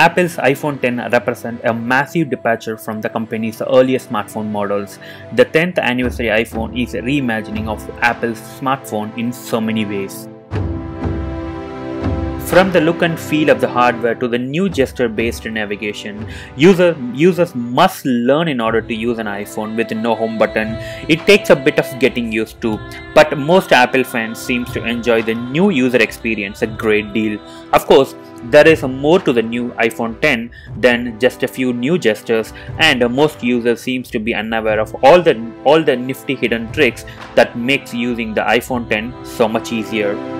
Apple's iPhone 10 represents a massive departure from the company's earlier smartphone models. The 10th anniversary iPhone is a reimagining of Apple's smartphone in so many ways. From the look and feel of the hardware to the new gesture-based navigation, user, users must learn in order to use an iPhone with no home button. It takes a bit of getting used to, but most Apple fans seem to enjoy the new user experience a great deal. Of course, there is more to the new iPhone 10 than just a few new gestures and most users seems to be unaware of all the all the nifty hidden tricks that makes using the iPhone 10 so much easier.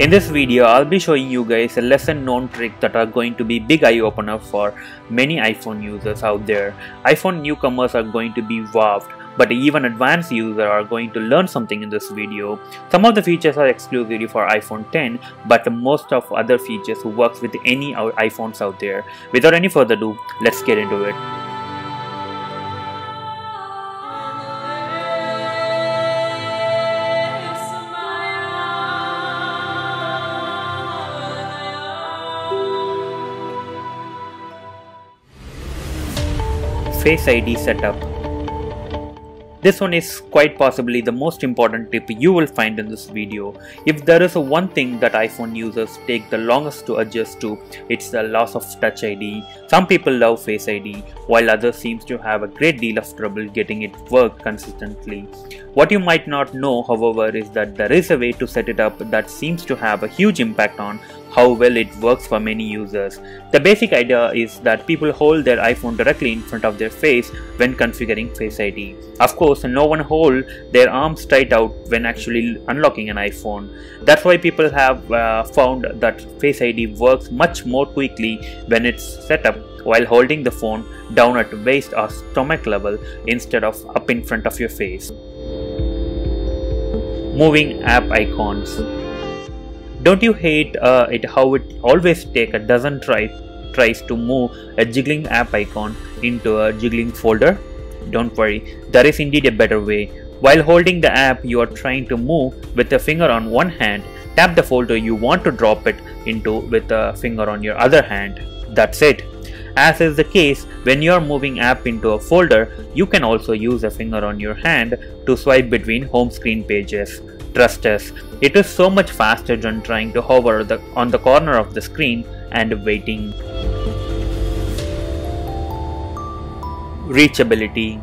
In this video, I'll be showing you guys a lesser known trick that are going to be big eye opener for many iPhone users out there. iPhone newcomers are going to be wowed but even advanced users are going to learn something in this video. Some of the features are exclusively for iPhone 10 but most of other features works with any iPhones out there. Without any further ado, let's get into it. Face ID setup. This one is quite possibly the most important tip you will find in this video. If there is one thing that iPhone users take the longest to adjust to, it's the loss of Touch ID. Some people love Face ID, while others seems to have a great deal of trouble getting it work consistently. What you might not know however is that there is a way to set it up that seems to have a huge impact on how well it works for many users. The basic idea is that people hold their iPhone directly in front of their face when configuring Face ID. Of course, no one hold their arms straight out when actually unlocking an iPhone. That's why people have uh, found that Face ID works much more quickly when it's set up while holding the phone down at waist or stomach level instead of up in front of your face. Moving app icons. Don't you hate uh, it how it always take a dozen try tries to move a jiggling app icon into a jiggling folder? Don't worry, there is indeed a better way. While holding the app you are trying to move with a finger on one hand, tap the folder you want to drop it into with a finger on your other hand. That's it. As is the case when you are moving app into a folder, you can also use a finger on your hand to swipe between home screen pages. Trust us, it is so much faster than trying to hover the, on the corner of the screen and waiting. Reachability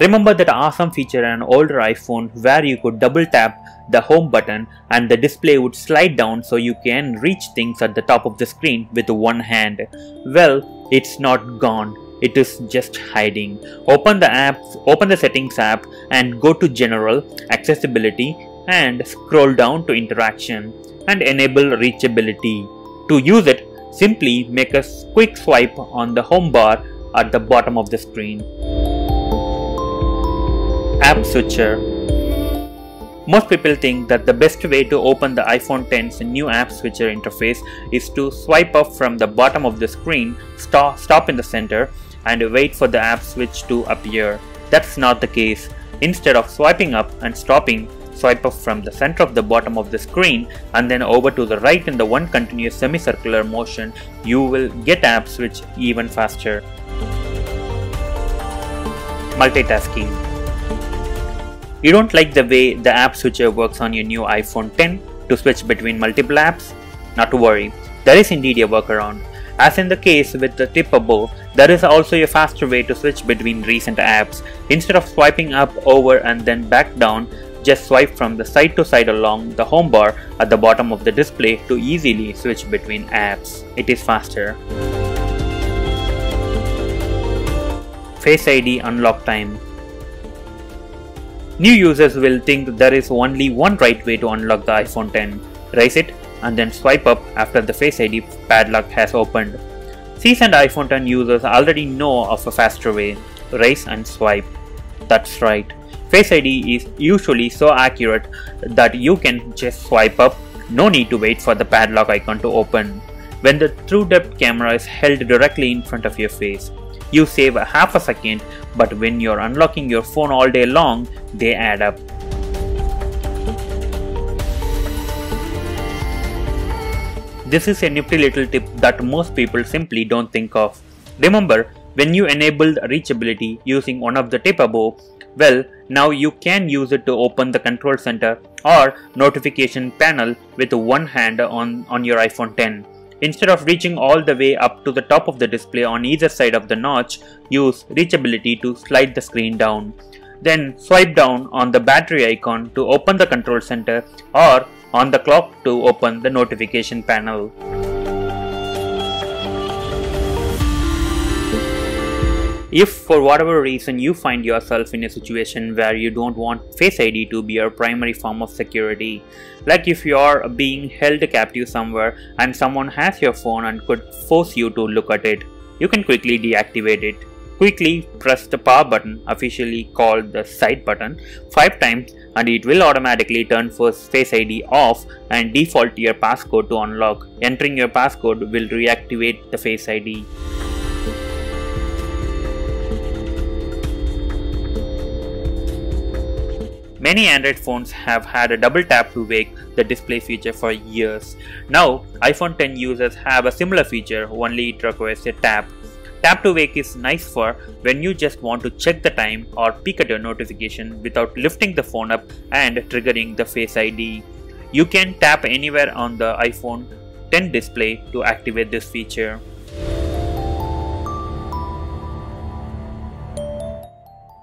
Remember that awesome feature on an older iPhone where you could double tap the home button and the display would slide down so you can reach things at the top of the screen with one hand. Well, it's not gone it is just hiding. Open the app, open the settings app and go to general, accessibility and scroll down to interaction and enable reachability. To use it, simply make a quick swipe on the home bar at the bottom of the screen. App Switcher most people think that the best way to open the iPhone 10's new app switcher interface is to swipe up from the bottom of the screen, stop, stop in the center, and wait for the app switch to appear. That's not the case. Instead of swiping up and stopping, swipe up from the center of the bottom of the screen and then over to the right in the one continuous semicircular motion, you will get app switch even faster. Multitasking You don't like the way the app switcher works on your new iPhone 10 to switch between multiple apps? Not to worry, there is indeed a workaround. As in the case with the tip above, there is also a faster way to switch between recent apps. Instead of swiping up, over and then back down, just swipe from the side to side along the home bar at the bottom of the display to easily switch between apps. It is faster. Face ID unlock time. New users will think there is only one right way to unlock the iPhone 10. Raise it and then swipe up after the Face ID padlock has opened. Seasoned iPhone 10 users already know of a faster way, raise and swipe. That's right, Face ID is usually so accurate that you can just swipe up, no need to wait for the padlock icon to open. When the true depth camera is held directly in front of your face, you save a half a second, but when you're unlocking your phone all day long, they add up. This is a nifty little tip that most people simply don't think of. Remember, when you enabled reachability using one of the tip above, well, now you can use it to open the control center or notification panel with one hand on, on your iPhone 10. Instead of reaching all the way up to the top of the display on either side of the notch, use reachability to slide the screen down. Then swipe down on the battery icon to open the control center or on the clock to open the notification panel. If for whatever reason you find yourself in a situation where you don't want Face ID to be your primary form of security, like if you are being held captive somewhere and someone has your phone and could force you to look at it, you can quickly deactivate it. Quickly press the power button, officially called the side button, 5 times and it will automatically turn Face ID off and default your passcode to unlock. Entering your passcode will reactivate the Face ID. Many Android phones have had a double tap to wake the display feature for years. Now, iPhone 10 users have a similar feature, only it requires a tap. Tap to wake is nice for when you just want to check the time or peek at your notification without lifting the phone up and triggering the Face ID. You can tap anywhere on the iPhone 10 display to activate this feature.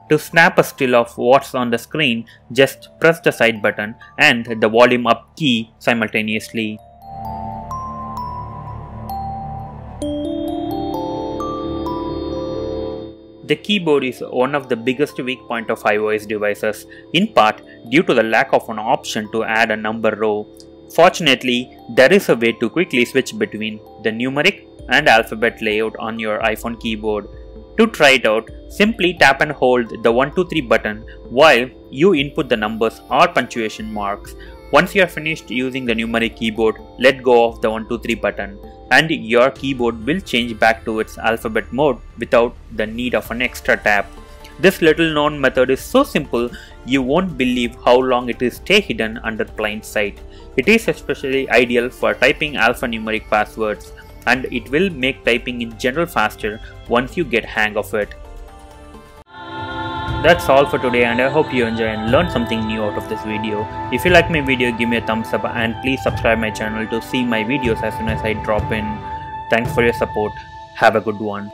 To snap a still of what's on the screen, just press the side button and the volume up key simultaneously. The keyboard is one of the biggest weak point of iOS devices, in part due to the lack of an option to add a number row. Fortunately, there is a way to quickly switch between the numeric and alphabet layout on your iPhone keyboard. To try it out, simply tap and hold the 123 button while you input the numbers or punctuation marks. Once you are finished using the numeric keyboard, let go of the 123 button and your keyboard will change back to its alphabet mode without the need of an extra tap. This little known method is so simple you won't believe how long it is stay hidden under plain sight. It is especially ideal for typing alphanumeric passwords and it will make typing in general faster once you get hang of it. That's all for today and I hope you enjoy and learn something new out of this video. If you like my video give me a thumbs up and please subscribe my channel to see my videos as soon as I drop in. Thanks for your support. Have a good one.